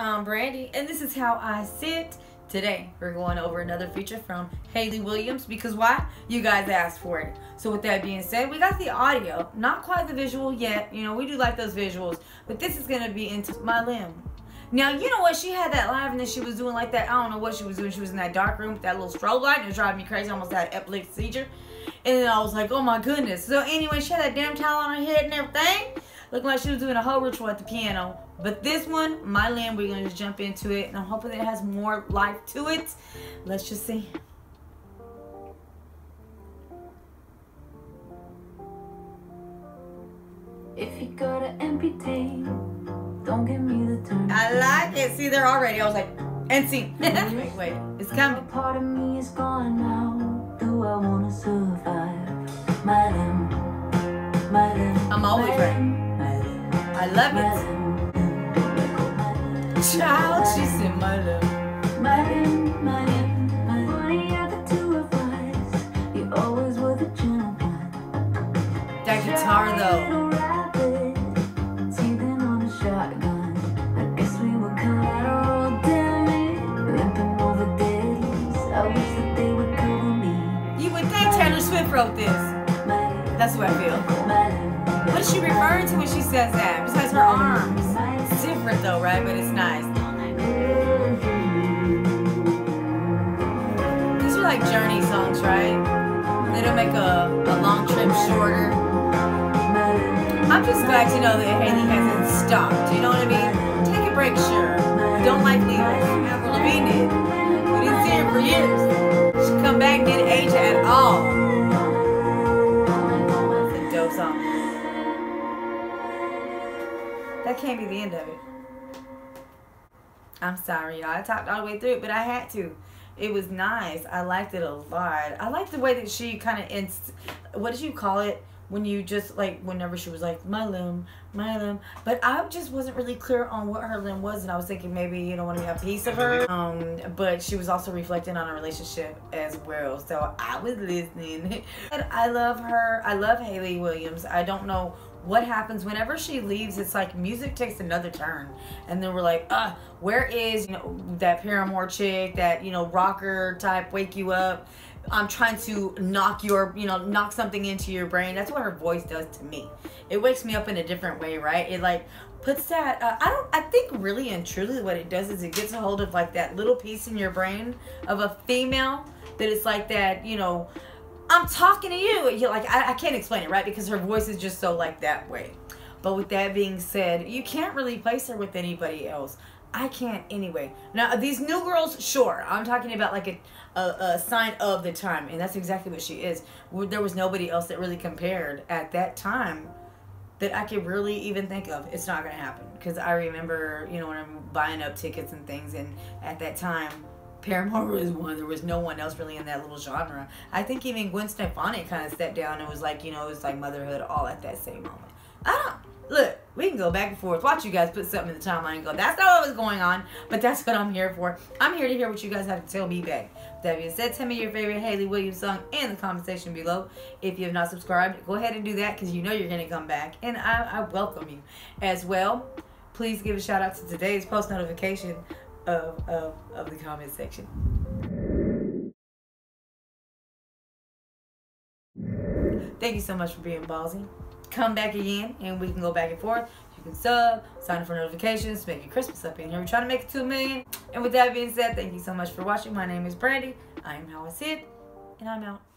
I'm Brandy, and this is how I sit. Today, we're going over another feature from Hayley Williams because why? You guys asked for it. So, with that being said, we got the audio, not quite the visual yet. You know, we do like those visuals, but this is going to be into my limb. Now, you know what? She had that live and then she was doing like that. I don't know what she was doing. She was in that dark room with that little strobe light and it was driving me crazy. I almost had an epileptic seizure. And then I was like, oh my goodness. So, anyway, she had that damn towel on her head and everything looking like she was doing a whole ritual at the piano. But this one, my limb, we're gonna just jump into it, and I'm hoping it has more life to it. Let's just see. If you gotta amputate, don't give me the turn. I like it. See, there already. I was like, and see. wait, wait, it's coming. Part of me is gone now. Do I wanna survive? My limb, my limb. I'm always right. I love it. Child, she said my love. My limb, my gentle. That guitar though. Wrote this. That's what I feel. What is she referring to when she says that? Besides her arms. It's different though, right? But it's nice. These are like journey songs, right? They don't make a, a long trip shorter. I'm just glad to know that Hayley hasn't stopped. You know what I mean? Take a break, sure. Don't like did. We didn't see her for years. She come back, didn't age That can't be the end of it. I'm sorry, y'all. I talked all the way through it, but I had to. It was nice. I liked it a lot. I liked the way that she kind of inst. What did you call it? When you just like whenever she was like my limb, my limb, but I just wasn't really clear on what her limb was, and I was thinking maybe you don't want to be a piece of her. Um, but she was also reflecting on a relationship as well, so I was listening. and I love her. I love Hayley Williams. I don't know what happens whenever she leaves it's like music takes another turn. And then we're like uh where is you know that paramore chick that you know rocker type wake you up? I'm trying to knock your you know knock something into your brain. That's what her voice does to me. It wakes me up in a different way right? It like puts that uh, i don't i think really and truly what it does is it gets a hold of like that little piece in your brain of a female that it's like that you know I'm talking to you. You're like, I, I can't explain it, right? Because her voice is just so like that way. But with that being said, you can't really place her with anybody else. I can't anyway. Now, uh, these new girls, sure. I'm talking about like a, a, a sign of the time. And that's exactly what she is. There was nobody else that really compared at that time that I could really even think of. It's not going to happen. Because I remember, you know, when I'm buying up tickets and things. And at that time, Paramore was one. There was no one else really in that little genre. I think even Gwen Stefani kind of stepped down and was like, you know, it was like motherhood all at that same moment. I don't look. We can go back and forth. Watch you guys put something in the timeline and go. That's not what was going on, but that's what I'm here for. I'm here to hear what you guys have to tell me back. That being said, tell me your favorite Hayley Williams song in the comment section below. If you have not subscribed, go ahead and do that because you know you're gonna come back, and I, I welcome you as well. Please give a shout out to today's post notification of, of, of the comment section. Thank you so much for being ballsy. Come back again and we can go back and forth. You can sub, sign up for notifications, make your Christmas up in here. We're trying to make it to a million. And with that being said, thank you so much for watching. My name is Brandy. I am How I See It, and I'm out.